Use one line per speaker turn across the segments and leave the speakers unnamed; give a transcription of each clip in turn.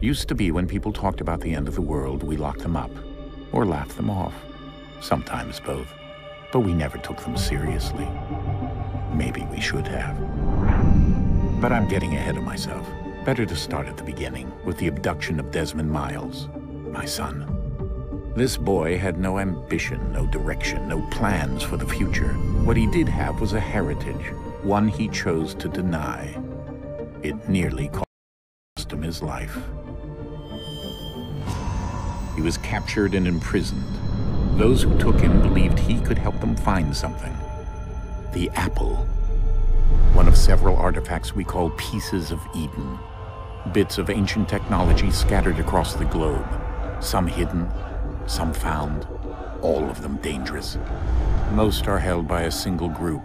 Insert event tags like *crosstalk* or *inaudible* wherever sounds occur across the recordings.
Used to be when people talked about the end of the world, we locked them up. Or laughed them off. Sometimes both. But we never took them seriously. Maybe we should have. But I'm getting ahead of myself. Better to start at the beginning, with the abduction of Desmond Miles, my son. This boy had no ambition, no direction, no plans for the future. What he did have was a heritage, one he chose to deny. It nearly cost him his life. He was captured and imprisoned. Those who took him believed he could help them find something. The apple. One of several artifacts we call pieces of Eden. Bits of ancient technology scattered across the globe. Some hidden, some found, all of them dangerous. Most are held by a single group.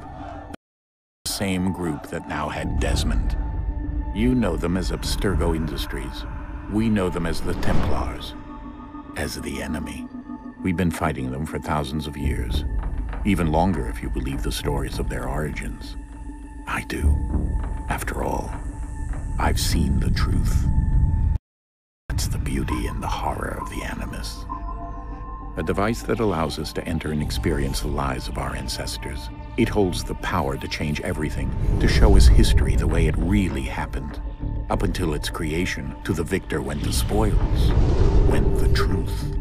The same group that now had Desmond. You know them as Abstergo Industries. We know them as the Templars. As the enemy. We've been fighting them for thousands of years. Even longer if you believe the stories of their origins. I do. After all, I've seen the truth. That's the beauty and the horror of the Animus. A device that allows us to enter and experience the lives of our ancestors. It holds the power to change everything, to show us history the way it really happened. Up until its creation, to the victor went the spoils, went the truth.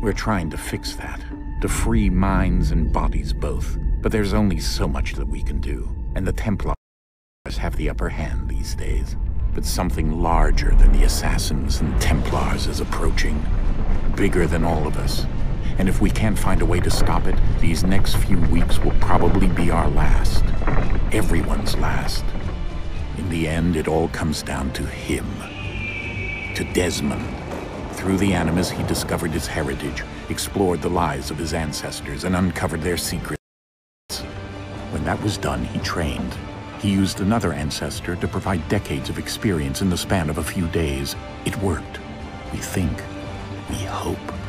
We're trying to fix that, to free minds and bodies both. But there's only so much that we can do, and the Templars have the upper hand these days. But something larger than the Assassins and Templars is approaching. Bigger than all of us. And if we can't find a way to stop it, these next few weeks will probably be our last. Everyone's last. In the end, it all comes down to him. To Desmond. Through the Animus, he discovered his heritage, explored the lives of his ancestors, and uncovered their secrets. When that was done, he trained. He used another ancestor to provide decades of experience in the span of a few days. It worked. We think. We hope.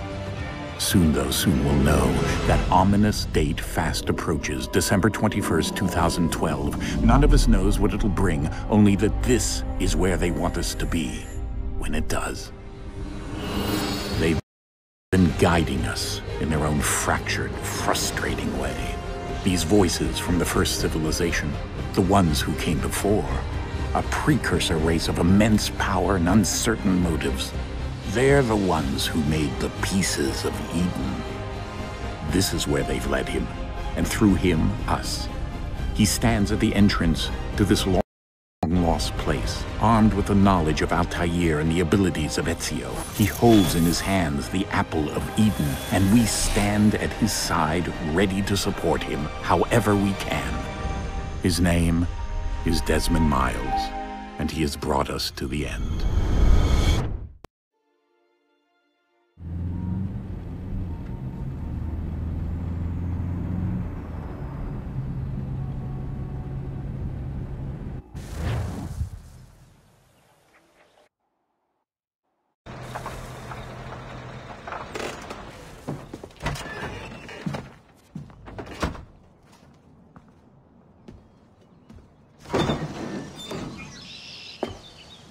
Soon, though, soon we'll know. That ominous date fast approaches, December 21st, 2012. None of us knows what it'll bring, only that this is where they want us to be. When it does. They've been guiding us in their own fractured, frustrating way. These voices from the first civilization, the ones who came before, a precursor race of immense power and uncertain motives. They're the ones who made the pieces of Eden. This is where they've led him, and through him, us. He stands at the entrance to this long lost place, armed with the knowledge of Altair and the abilities of Ezio. He holds in his hands the apple of Eden, and we stand at his side, ready to support him however we can. His name is Desmond Miles, and he has brought us to the end.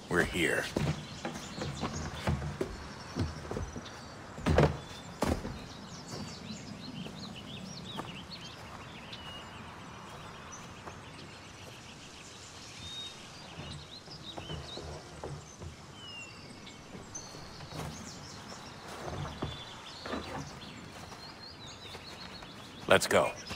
We're here. Let's go.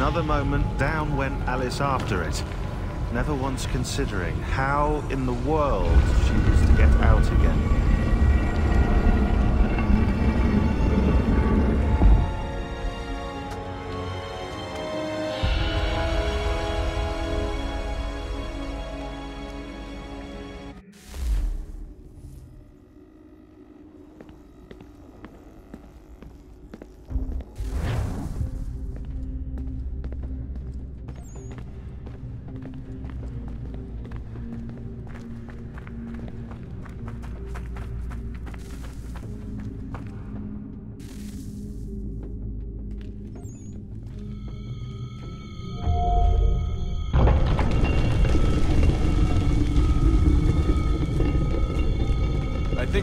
Another moment, down went Alice after it, never once considering how in the world she was to get out again.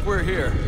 We're here.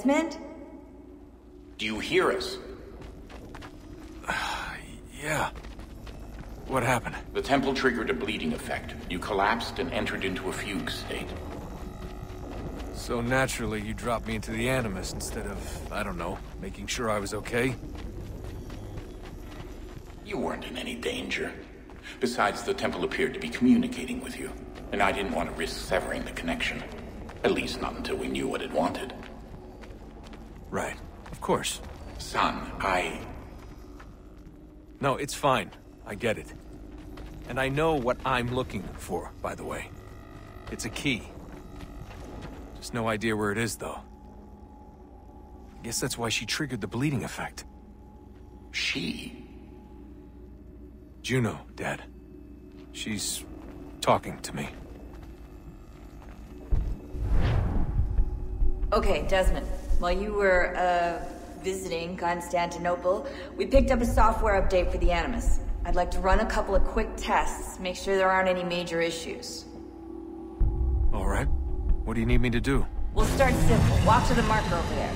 Desmond?
Do you hear us? *sighs*
Yeah. What happened?
The temple triggered a bleeding effect. You collapsed and entered into a fugue state.
So naturally, you dropped me into the Animus instead of, I don't know, making sure I was okay?
You weren't in any danger. Besides, the temple appeared to be communicating with you, and I didn't want to risk severing the connection. At least not until we knew what it wanted.
Right. Of course.
Son, I...
No, it's fine. I get it. And I know what I'm looking for, by the way. It's a key. Just no idea where it is, though. I guess that's why she triggered the bleeding effect.
She?
Juno, Dad. She's talking to me.
Okay, Desmond. While you were, uh, visiting Constantinople, we picked up a software update for the Animus. I'd like to run a couple of quick tests, make sure there aren't any major issues.
All right. What do you need me to do?
We'll start simple. Walk to the marker over there.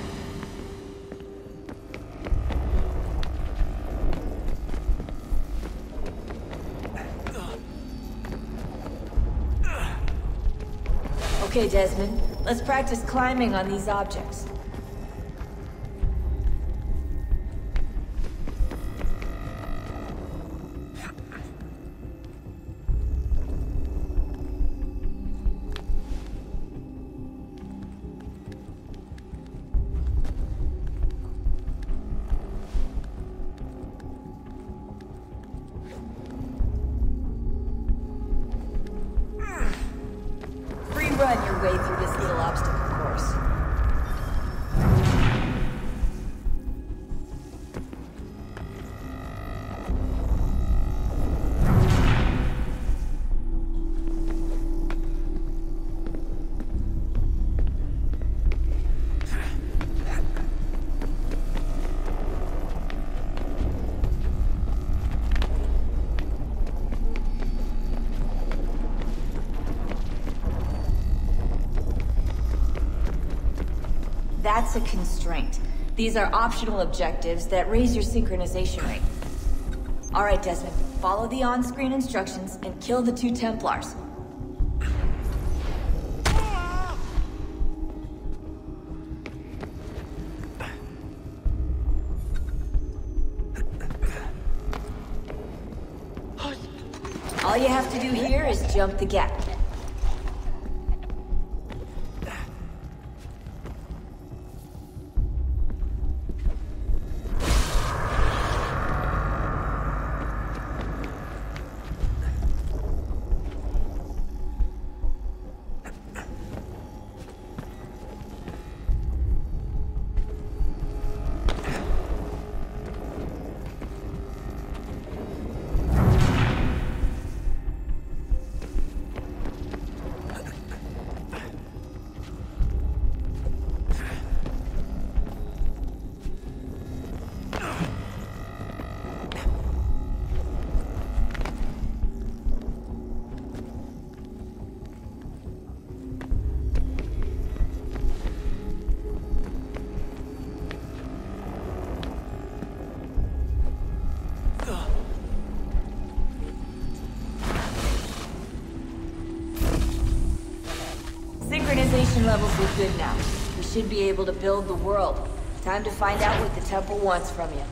Okay, Desmond. Let's practice climbing on these objects. A constraint. These are optional objectives that raise your synchronization rate. Alright, Desmond. Follow the on-screen instructions and kill the two Templars. All you have to do here is jump the gap. Be able to build the world. Time to find out what the temple wants from you.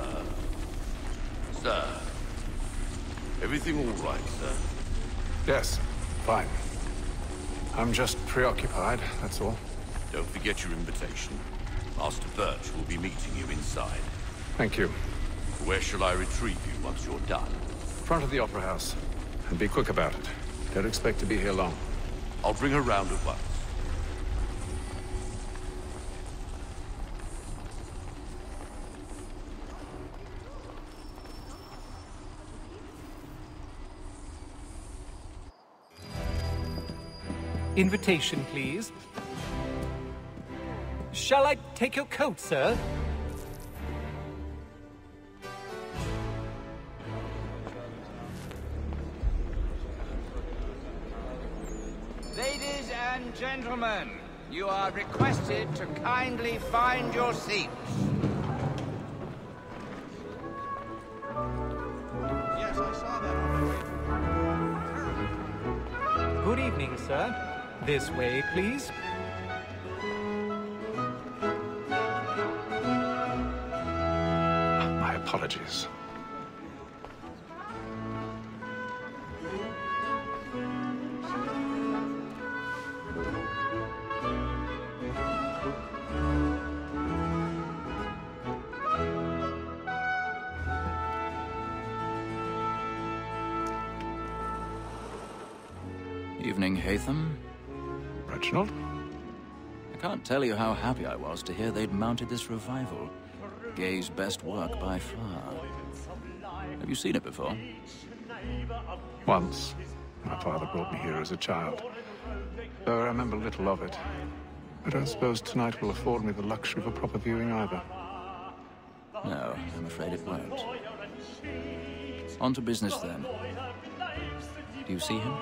Uh, sir. Everything all right, sir?
Yes, fine. I'm just preoccupied, that's all.
Don't forget your invitation. Master Birch will be meeting you inside.
Thank you.
Where shall I retrieve you once you're done?
Front of the Opera House. And be quick about it. Don't expect to be here long.
I'll bring her round at once.
Invitation, please. Shall I take your coat, sir?
Ladies and gentlemen, you are requested to kindly find your seats. Yes, I saw that on the way.
Good evening, sir. This way, please.
Apologies.
Evening, Haytham.
Reginald?
I can't tell you how happy I was to hear they'd mounted this revival. Gay's best work by far. Have you seen it before?
Once. My father brought me here as a child. Though I remember little of it. I don't suppose tonight will afford me the luxury of a proper viewing either.
No, I'm afraid it won't. On to business then. Do you see him?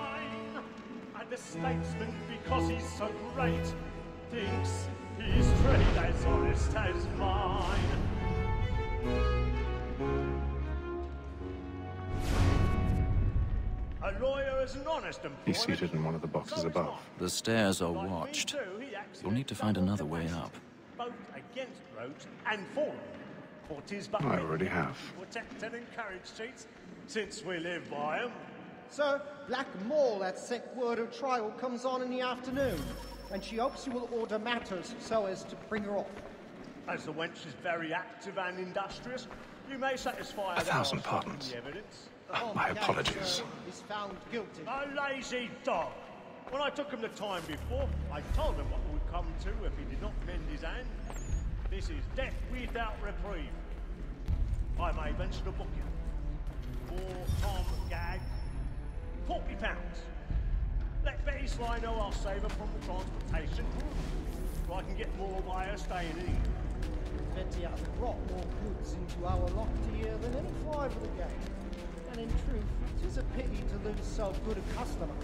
And the statesman, because he's so great, thinks his trade as honest as mine.
He's seated in one of the boxes above.
The stairs are watched. You'll need to find another way up.
Both against roads and for them. For 'tis but
I already have.
protect and encourage cheats, since we live by them.
Sir, Black Moll, that sick word of trial, comes on in the afternoon, and she hopes you will order matters so as to bring her off.
As the wench is very active and industrious, you may satisfy her
A thousand pardons.
evidence.
Ah, oh, my apologies.
Is found guilty.
A lazy dog. When I took him the time before, I told him what would come to if he did not mend his hand. This is death without reprieve. I may venture to book him. For Tom Gag, forty pounds. Let Betty Sly know I'll save her from the transportation, so I can get more by her staying in.
Betty has brought more goods into our locked here than any five of the gang. And in truth, it is a pity to lose so good a customer.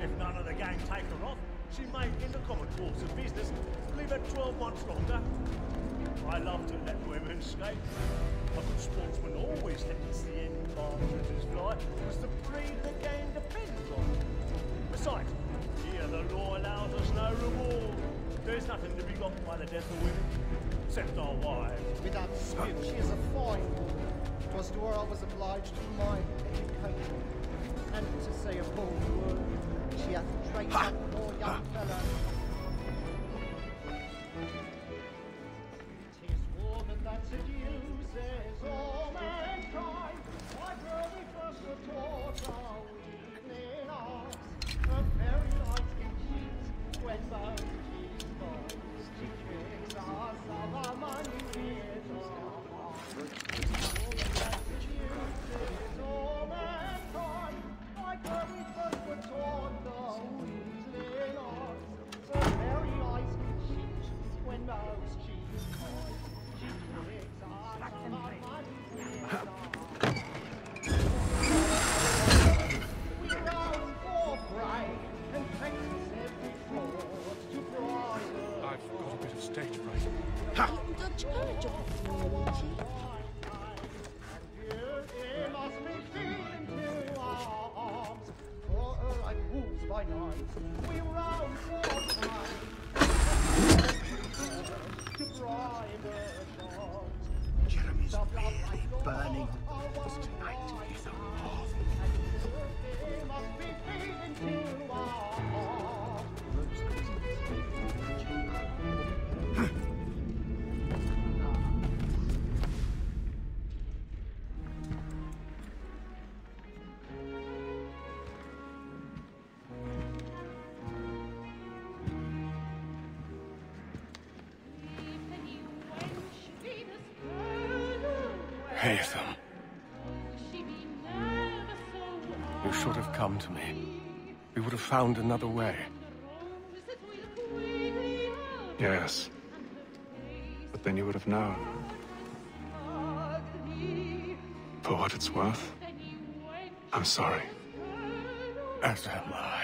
If none of the gang take her off, she may, in the common course of business, leave her 12 months longer. I love to let women skate. A good sportsman always lets the end partridges fly, because the breed the game depends on. Besides, here the law allows us no reward. There's nothing to be got by the death of women, except our wives.
With that swift, she is a fine woman. Twas to her I was obliged to my education. And to say a bold word, she hath trained up more young fellow.
Jeremy's really burning tonight. Moth.
It to
me. We would have found another way. Yes. But then you would have known. For what it's worth, I'm sorry. As am I.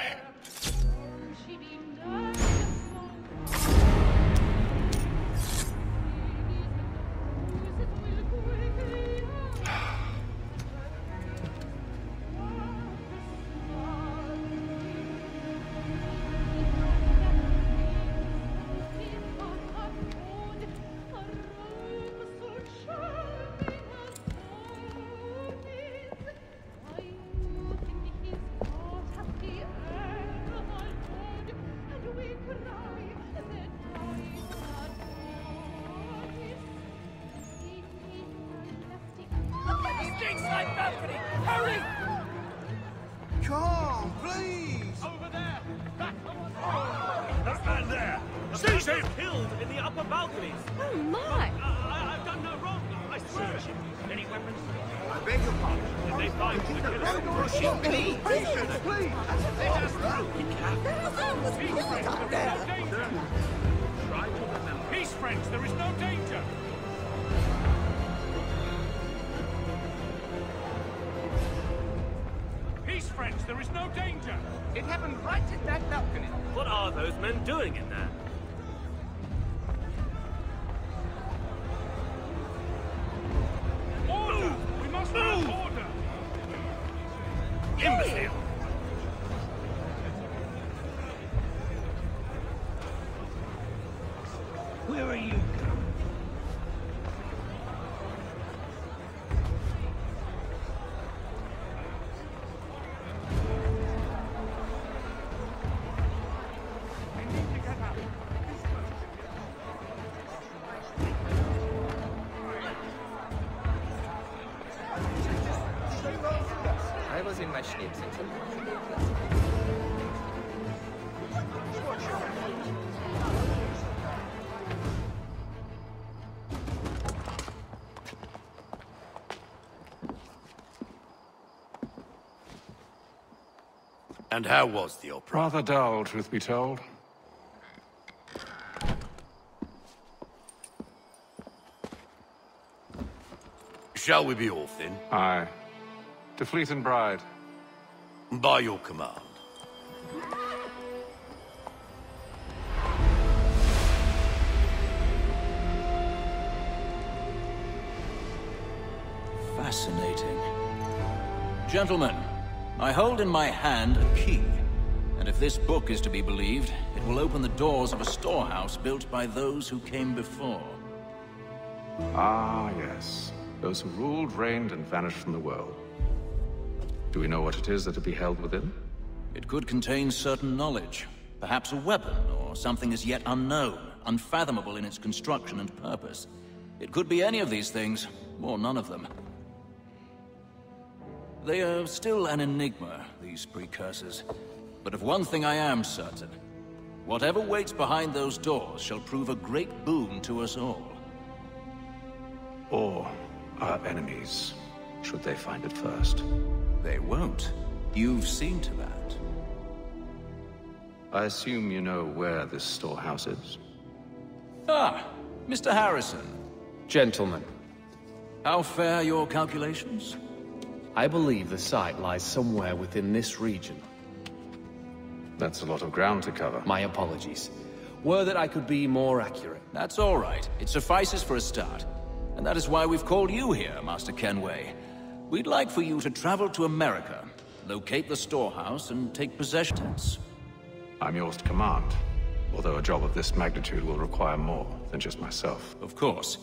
balcony! Hurry!
Come, please!
Over there! Back! Oh, that man there! Seize him! Killed in the upper balconies!
Oh, my!
I, have done no wrong, I swear! Any weapons?
I beg your pardon.
Did they find the killer?
No pushing, please! Patience, please!
Let us through! Peace, friends, there is no danger! Try to remember. Peace, friends, there is no danger! There is no danger!
It happened right at that balcony.
What are those men doing in there?
And how was the opera?
Rather dull, truth be told.
Shall we be off then?
Aye. To Fleet and Bride.
By your command.
Fascinating. Gentlemen, I hold in my hand a key. And if this book is to be believed, it will open the doors of a storehouse built by those who came before.
Ah, yes. Those who ruled, reigned, and vanished from the world. Do we know what it is that to be held within?
It could contain certain knowledge. Perhaps a weapon, or something as yet unknown, unfathomable in its construction and purpose. It could be any of these things, or none of them. They are still an enigma, these precursors. But of one thing I am certain. Whatever waits behind those doors shall prove a great boon to us all.
Or our enemies, should they find it first.
They won't. You've seen to that.
I assume you know where this storehouse is?
Ah, Mr. Harrison.
Gentlemen.
How fair your calculations?
I believe the site lies somewhere within this region.
That's a lot of ground to cover.
My apologies. Were that I could be more accurate.
That's all right. It suffices for a start. And that is why we've called you here, Master Kenway. We'd like for you to travel to America, locate the storehouse, and take possession.
I'm yours to command, although a job of this magnitude will require more than just myself.
Of course.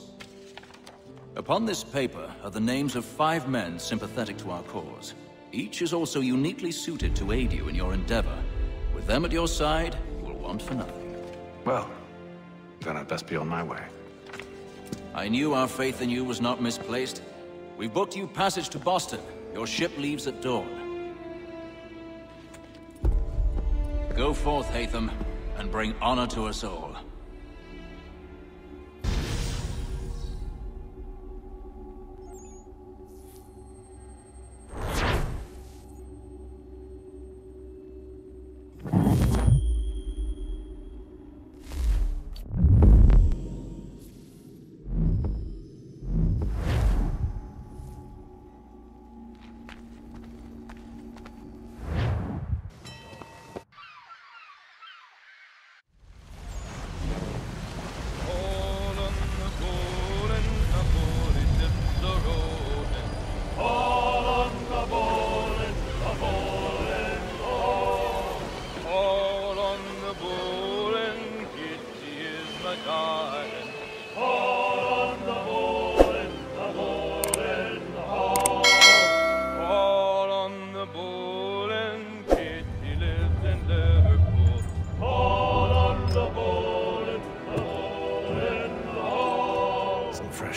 Upon this paper are the names of five men sympathetic to our cause. Each is also uniquely suited to aid you in your endeavor. With them at your side, you will want for nothing.
Well, then I'd best be on my way.
I knew our faith in you was not misplaced. We've booked you passage to Boston. Your ship leaves at dawn. Go forth, Haytham, and bring honor to us all.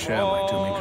Fresh air do me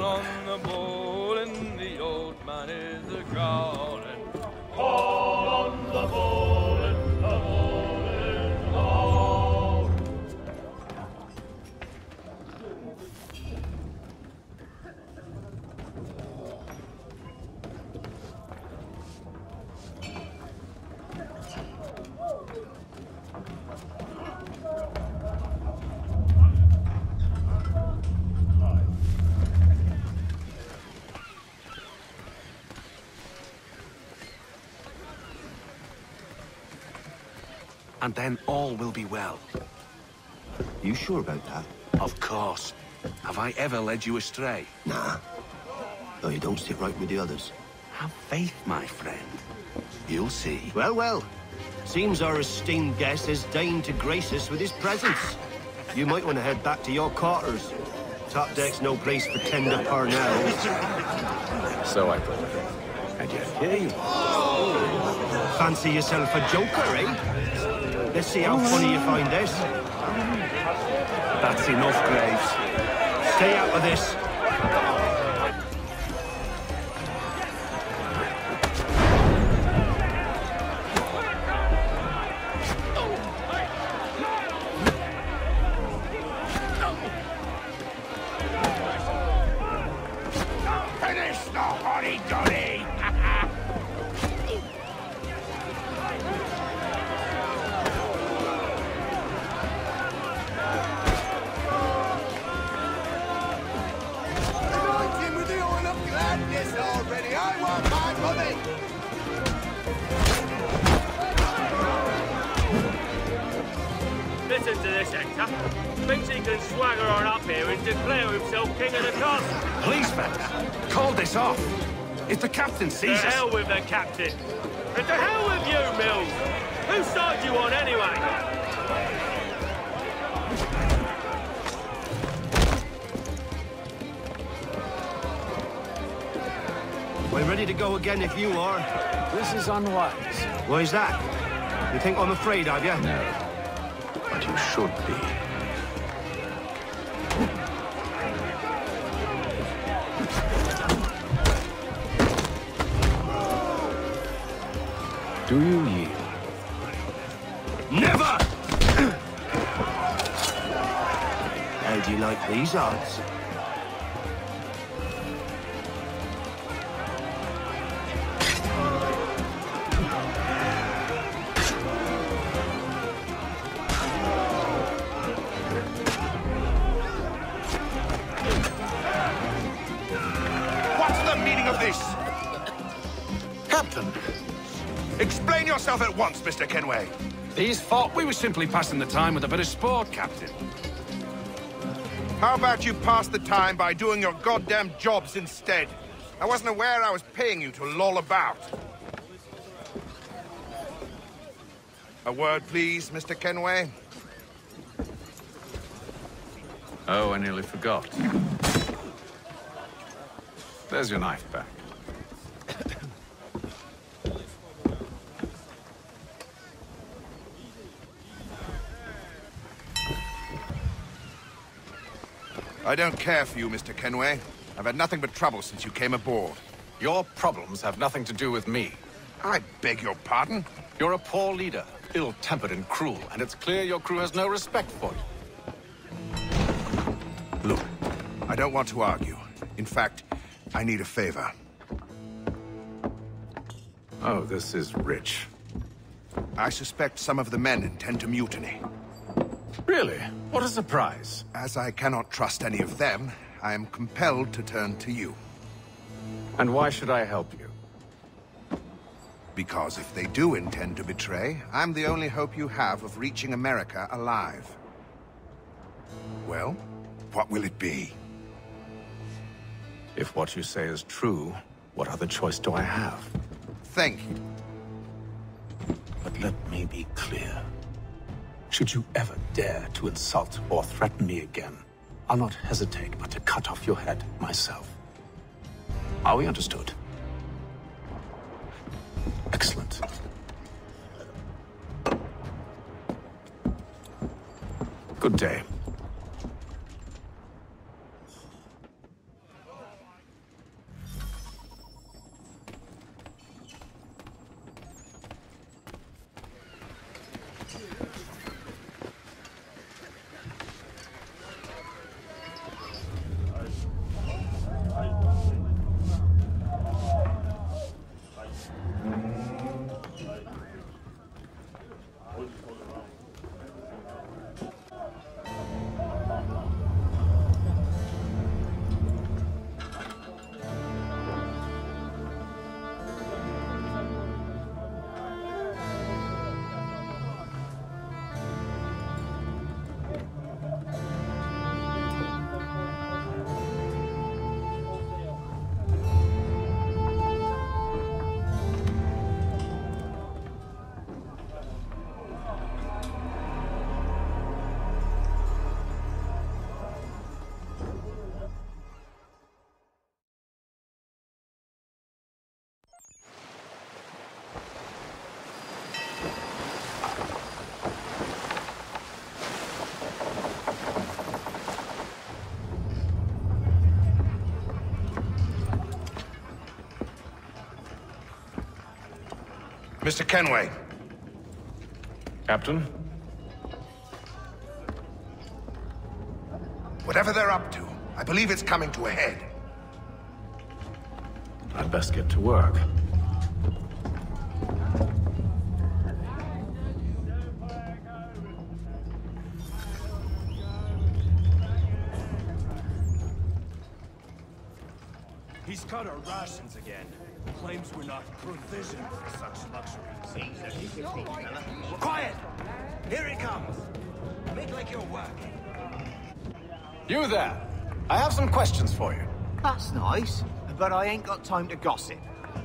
all will be well.
You sure about that?
Of course. Have I ever led you astray?
Nah. Though you don't sit right with the others.
Have faith, my friend. You'll see.
Well, well. Seems our esteemed guest has deigned to grace us with his presence. You might want to head back to your quarters. Top deck's no place for tender parnells.
So I thought.
And yet here you are.
Fancy yourself a joker, eh? Let's see how funny you find this.
That's enough, Graves.
Stay out of this.
Finish the hotty-toddy!
Protector. Thinks he can swagger on up here and declare himself king of the castle.
Please, fellas, call this off. If the captain
To
sees us...
hell with the captain. And to hell with you, Mills. Whose side you on anyway?
We're ready to go again if you are.
This is unwise.
Why's that? You think I'm afraid of you?
No. Should be. Do you yield?
Never! *clears throat* How do you like these odds?
Explain yourself at once, Mr. Kenway.
These thought we were simply passing the time with a bit of sport, Captain.
How about you pass the time by doing your goddamn jobs instead? I wasn't aware I was paying you to loll about. A word, please, Mr. Kenway.
Oh, I nearly forgot. There's your knife back.
I don't care for you, Mr. Kenway. I've had nothing but trouble since you came aboard.
Your problems have nothing to do with me.
I beg your pardon?
You're a poor leader, ill-tempered and cruel, and it's clear your crew has no respect for you.
Look, I don't want to argue. In fact, I need a favor.
Oh, this is rich.
I suspect some of the men intend to mutiny.
Really? What a surprise.
As I cannot trust any of them, I am compelled to turn to you.
And why should I help you?
Because if they do intend to betray, I'm the only hope you have of reaching America alive. Well, what will it be?
If what you say is true, what other choice do I have?
Thank you.
But let me be clear. Should you ever dare to insult or threaten me again, I'll not hesitate but to cut off your head myself. Are we understood? Excellent. Good day.
Mr. Kenway.
Captain?
Whatever they're up to, I believe it's coming to a head.
I'd best get to work.
He's cut our rations again. Claims we're not provisioned for such luxuries. Quiet! Here he comes!
Make like you're working.
You there! I have some questions for you.
That's nice, but I ain't got time to gossip.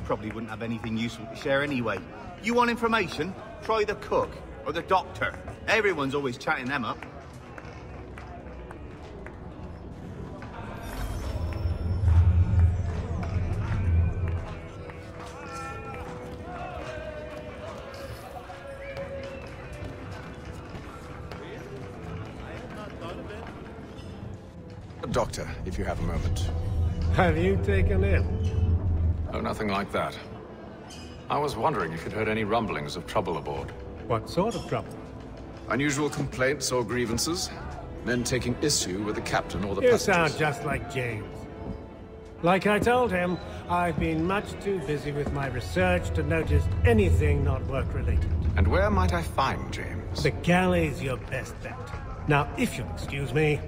Probably wouldn't have anything useful to share anyway. You want information? Try the cook or the doctor. Everyone's always chatting them up.
You have a moment.
Have you taken ill?
Oh, nothing like that. I was wondering if you'd heard any rumblings of trouble aboard.
What sort of trouble?
Unusual complaints or grievances? Men taking issue with the captain or the
You
passengers?
sound just like James. Like I told him, I've been much too busy with my research to notice anything not work-related.
And where might I find James?
The galley's your best bet. Now, if you'll excuse me,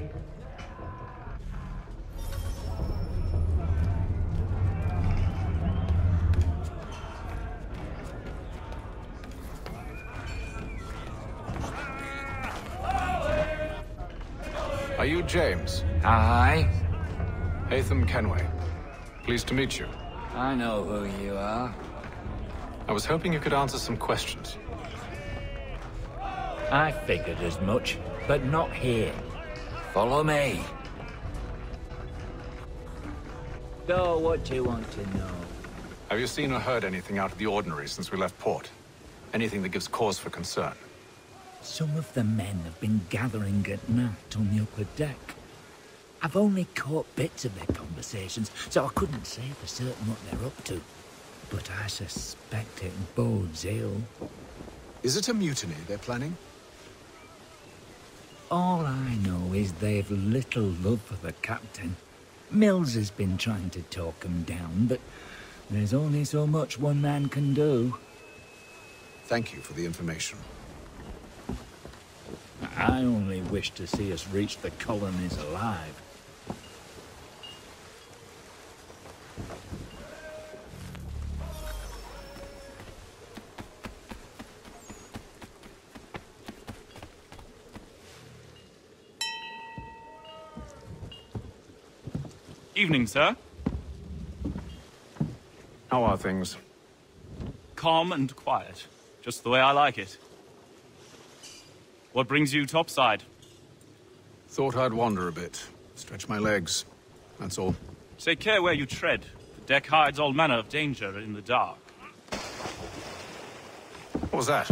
Are you James?
Aye.
Haytham Kenway. Pleased to meet you.
I know who you are.
I was hoping you could answer some questions.
I figured as much, but not here. Follow me. So, what do you want to know?
Have you seen or heard anything out of the ordinary since we left port? Anything that gives cause for concern?
Some of the men have been gathering at night on the upper deck. I've only caught bits of their conversations, so I couldn't say for certain what they're up to. But I suspect it bodes ill.
Is it a mutiny they're planning?
All I know is they've little love for the captain. Mills has been trying to talk 'em down, but there's only so much one man can do.
Thank you for the information.
I only wish to see us reach the colonies alive.
Evening, sir.
How are things?
Calm and quiet. Just the way I like it. What brings you topside?
Thought I'd wander a bit. Stretch my legs. That's all.
Take care where you tread. The deck hides all manner of danger in the dark.
What was that?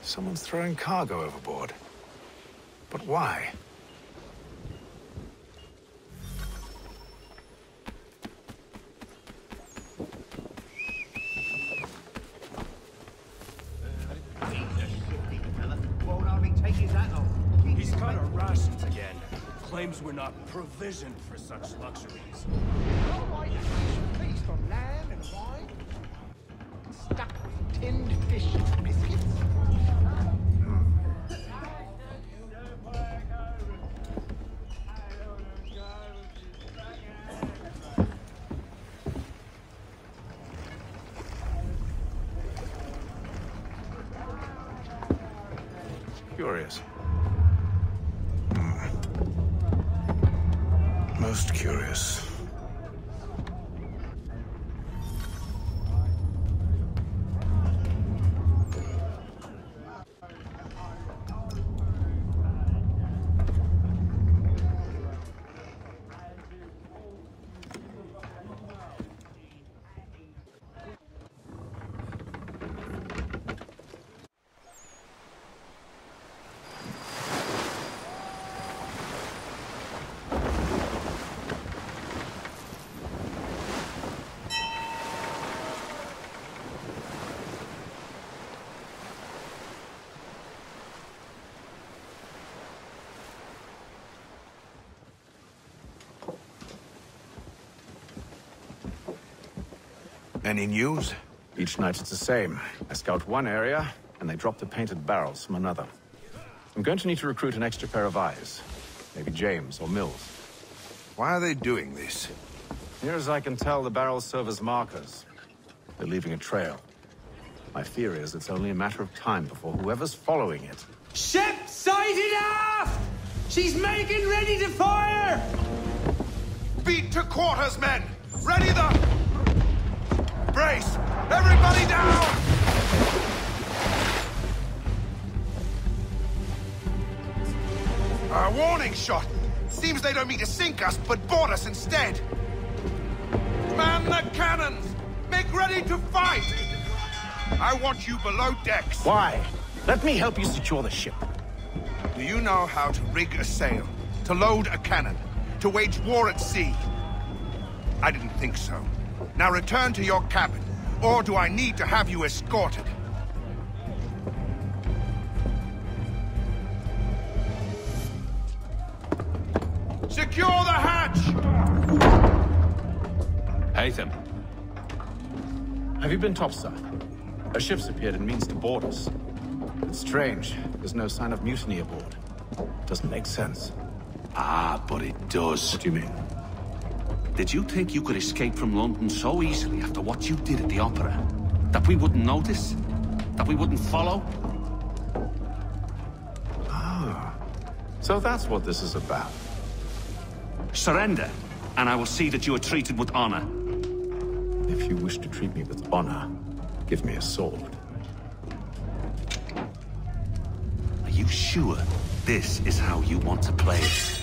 Someone's throwing cargo overboard. But why?
Not provisioned for such luxuries.
Alright, feast on lamb and wine.
Any news?
Each night it's the same. I scout one area, and they drop the painted barrels from another. I'm going to need to recruit an extra pair of eyes. Maybe James or Mills.
Why are they doing this?
Near as I can tell, the barrels serve as markers. They're leaving a trail. My fear is it's only a matter of time before whoever's following it.
Ship sighted aft! She's making ready to fire!
Beat to quarters, men! Ready the... Brace! Everybody down! A warning shot! Seems they don't mean to sink us, but board us instead! Man the cannons! Make ready to fight! I want you below decks!
Why? Let me help you secure the ship.
Do you know how to rig a sail? To load a cannon? To wage war at sea? I didn't think so. Now return to your cabin. Or do I need to have you escorted? Secure the hatch!
Haytham. Have you been topside? A ship's appeared and means to board us. It's strange. There's no sign of mutiny aboard. Doesn't make sense.
Ah, but it does.
What do you mean?
Did you think you could escape from London so easily after what you did at the Opera? That we wouldn't notice? That we wouldn't follow?
Ah. So that's what this is about.
Surrender, and I will see that you are treated with honor.
If you wish to treat me with honor, give me a sword.
Are you sure this is how you want to play it?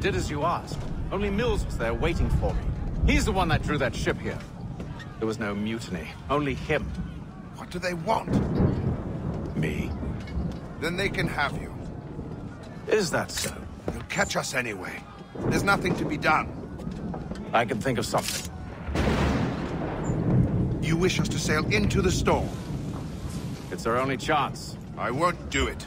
Did as you asked. Only Mills was there waiting for me. He's the one that drew that ship here. There was no mutiny, only him.
What do they want?
Me.
Then they can have you.
Is that so?
They'll catch us anyway. There's nothing to be done.
I can think of something.
You wish us to sail into the storm?
It's our only chance.
I won't do it.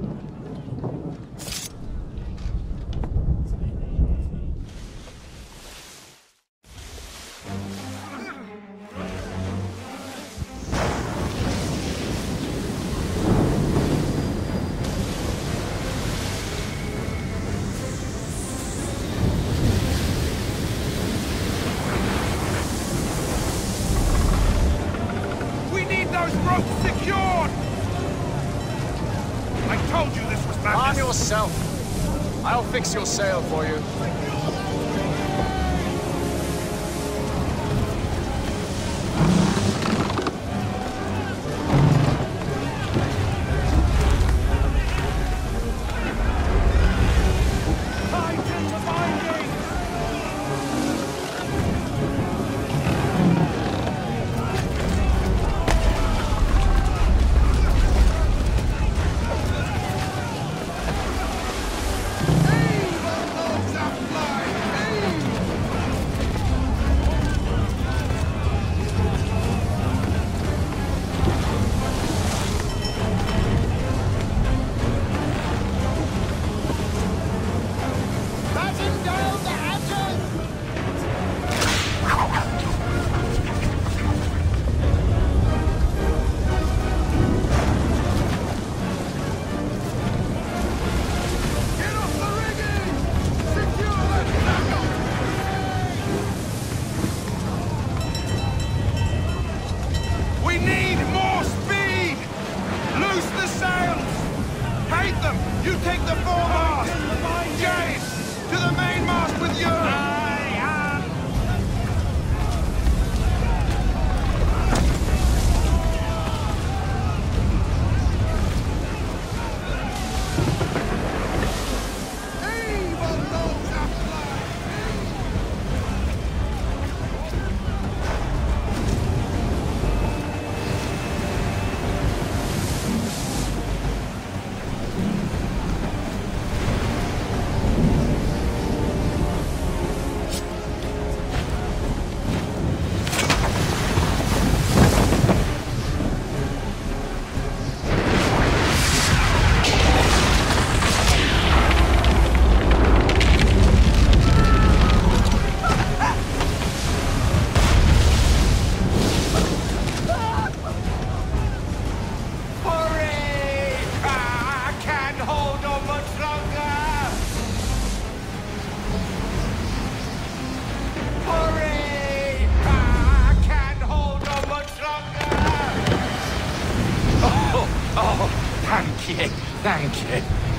Thank you.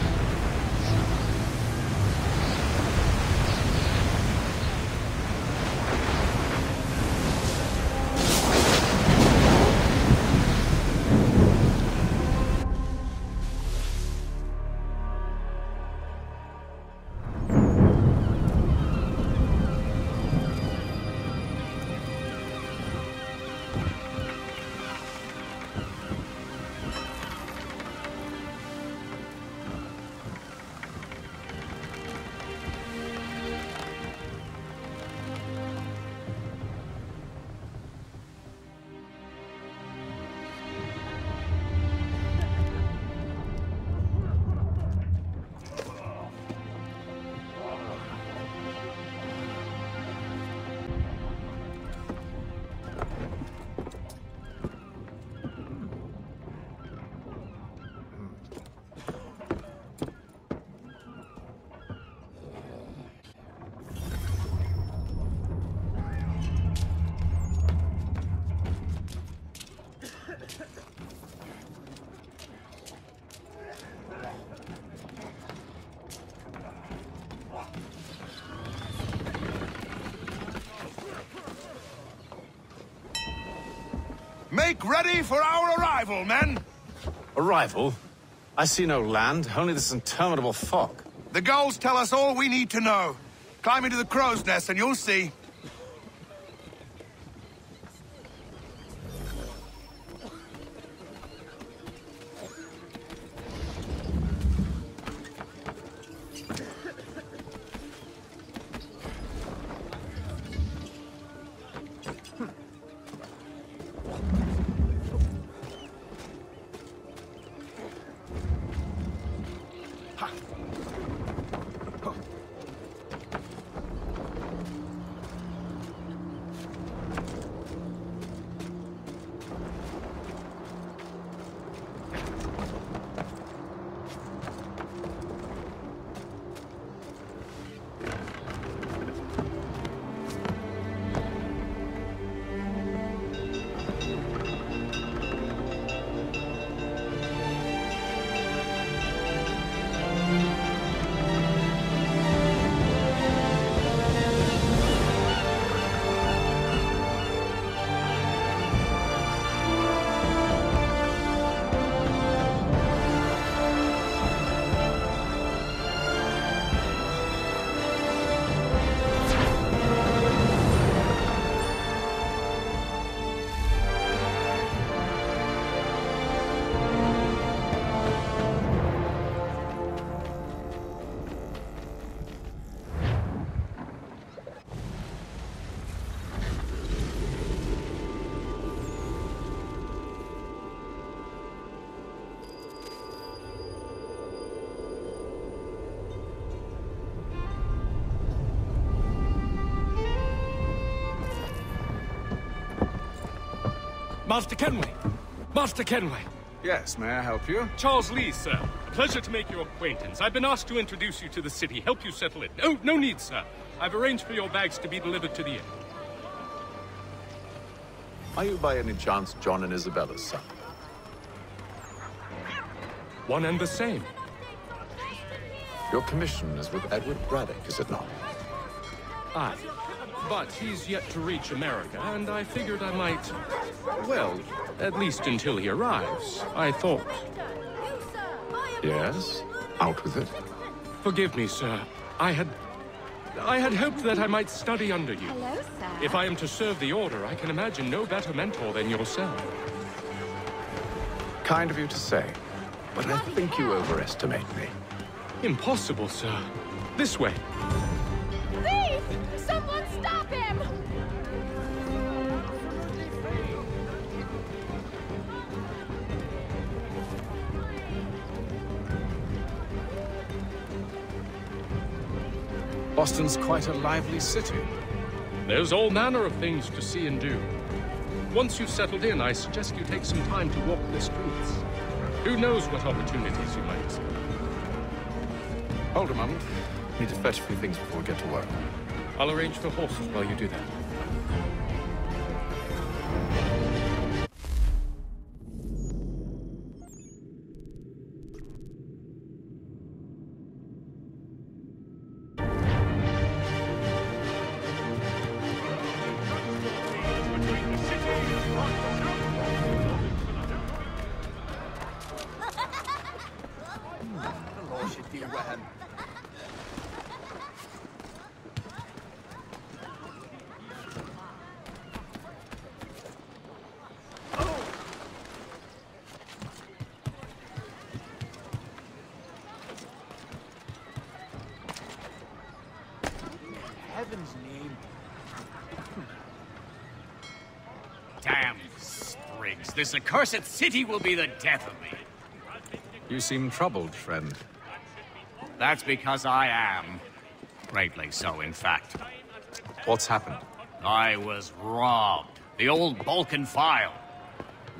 Make ready for our arrival, men!
Arrival? I see no land, only this interminable fog.
The gulls tell us all we need to know. Climb into the crow's nest and you'll see.
Master Kenway! Master Kenway! Yes, may I help you? Charles Lee, sir. A pleasure to make your acquaintance. I've been asked to introduce you to the city, help you settle it. No, no need, sir. I've arranged for your bags to be delivered to the inn.
Are you by any chance John and Isabella's son?
One and the same.
Your commission is with Edward Braddock, is it not?
Aye. But he's yet to reach America, and I figured I might... Well, at least until he arrives, I thought.
Yes? Out with it.
Forgive me, sir. I had... I had hoped that I might study under you.
Hello, sir.
If I am to serve the Order, I can imagine no better mentor than yourself.
Kind of you to say, but I think you overestimate me.
Impossible, sir. This way. Boston's quite a lively city. There's all manner of things to see and do. Once you've settled in, I suggest you take some time to walk the streets. Who knows what opportunities you might explore.
Hold a moment. Need to fetch a few things before we get to work.
I'll arrange for horses while you do that.
This accursed city will be the death of me.
You seem troubled, friend.
That's because I am. Greatly so, in fact.
What's happened?
I was robbed. The old Balkan file.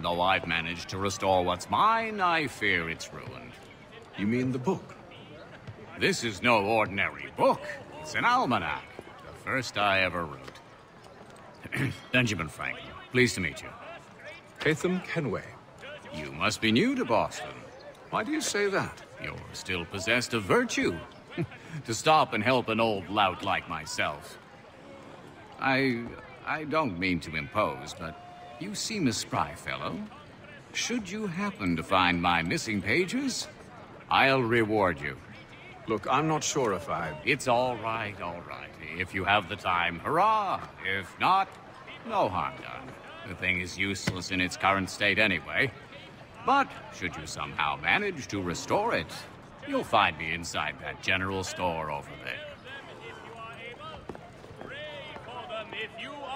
Though I've managed to restore what's mine, I fear it's ruined.
You mean the book?
This is no ordinary book. It's an almanac. The first I ever wrote. *clears throat* Benjamin Franklin, pleased to meet you.
Haytham Kenway.
You must be new to Boston.
Why do you say that?
You're still possessed of virtue. *laughs* to stop and help an old lout like myself. I... I don't mean to impose, but you seem a spry fellow. Should you happen to find my missing pages, I'll reward you.
Look, I'm not sure if I...
It's all right, all right. If you have the time, hurrah! If not, no harm done. The thing is useless in its current state anyway. But should you somehow manage to restore it, you'll find me inside that general store over there.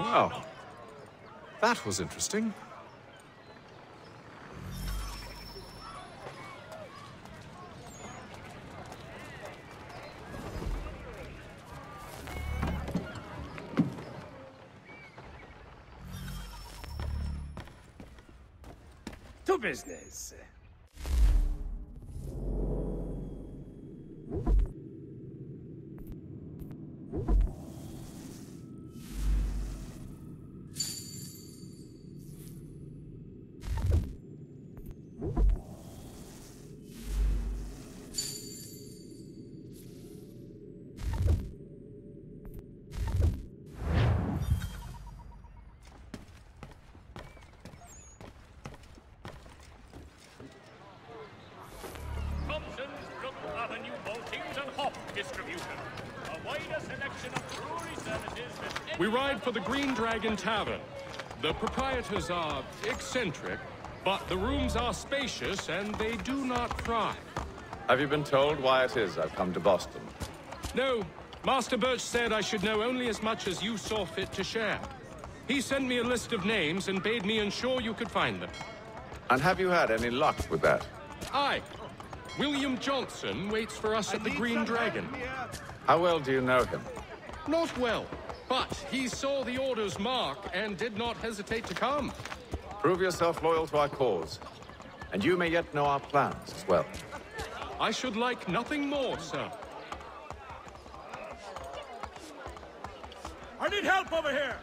Well, that was interesting.
Business.
For the Green Dragon Tavern. The proprietors are eccentric, but the rooms are spacious and they do not fry.
Have you been told why it is I've come to Boston?
No, Master Birch said I should know only as much as you saw fit to share. He sent me a list of names and bade me ensure you could find them.
And have you had any luck with that?
Aye. William Johnson waits for us at the Green Dragon.
How well do you know him?
Not well, but he saw the order's mark and did not hesitate to come.
Prove yourself loyal to our cause. And you may yet know our plans as well.
I should like nothing more, sir.
I need help over here!